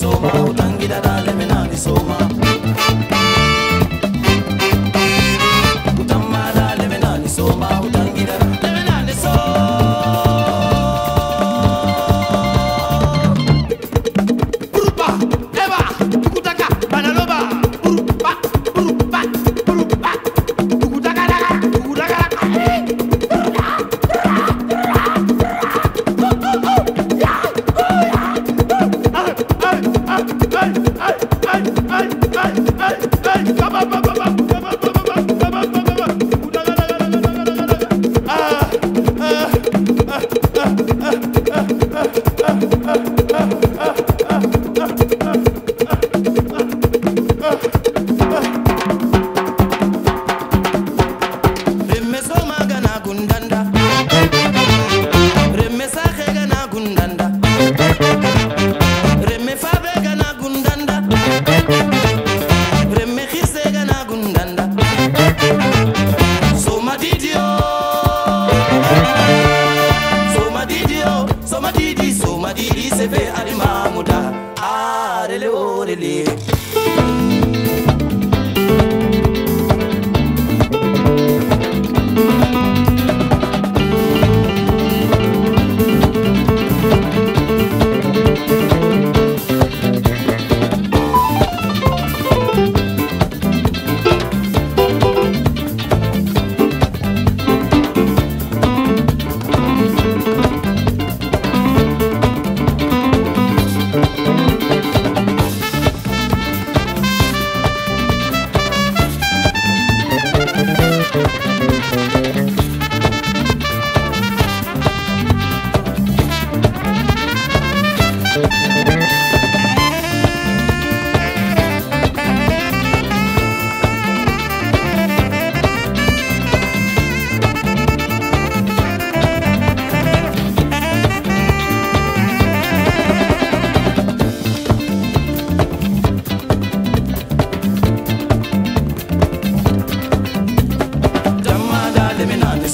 so It is a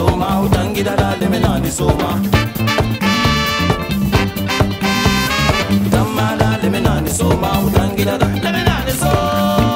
soma utangira dade menani soma. Utamara lemenani soma utangira dade menani soma.